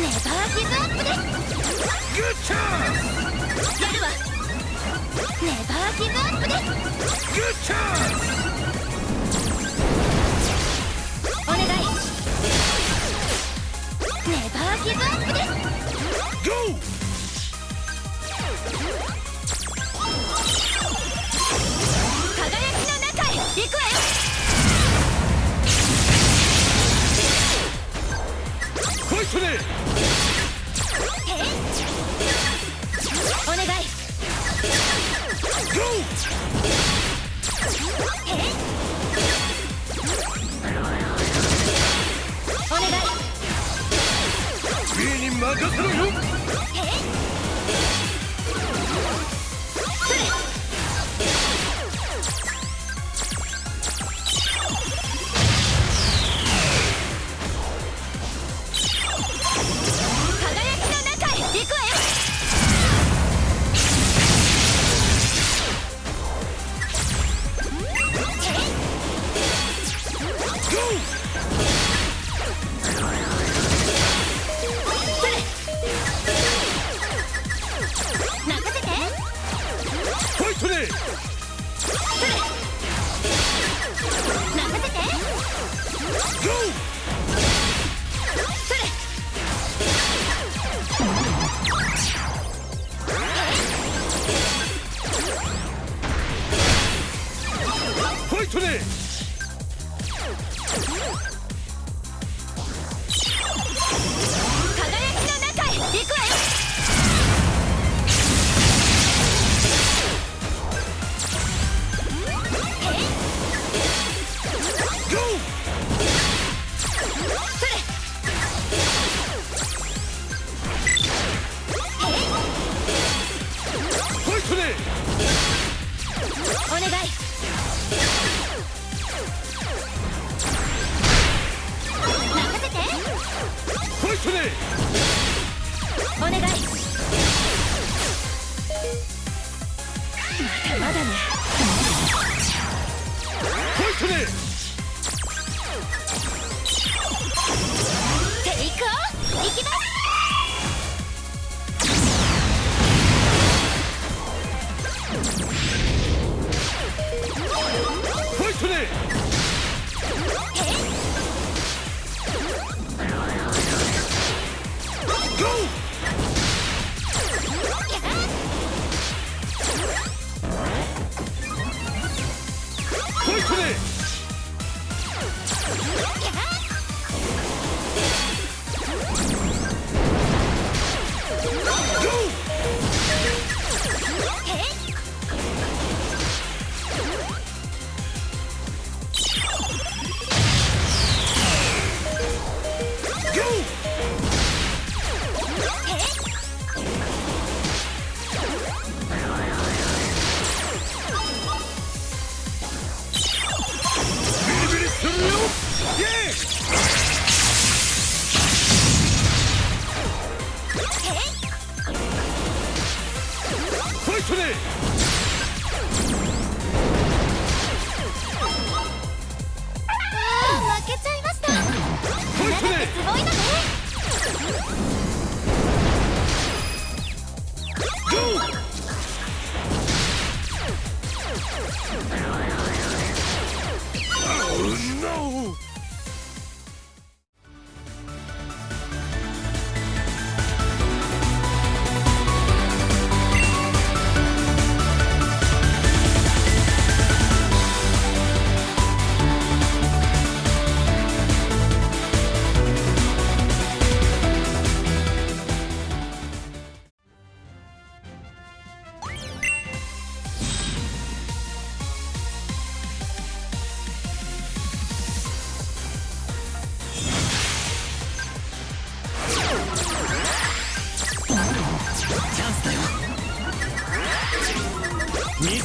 ネバーギブアップですグッチャンやるわネバーギブアップですグッチャンお願い。B に任せろよ。お願い!撃ねお願い。まだまだね。Ah! 見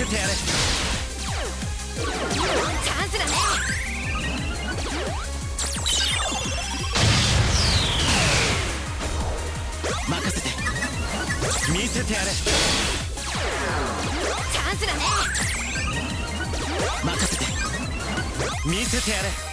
せてやれ。チャンスだね。任せて。見せてやれ。チャンスだね。任せて。見せてやれ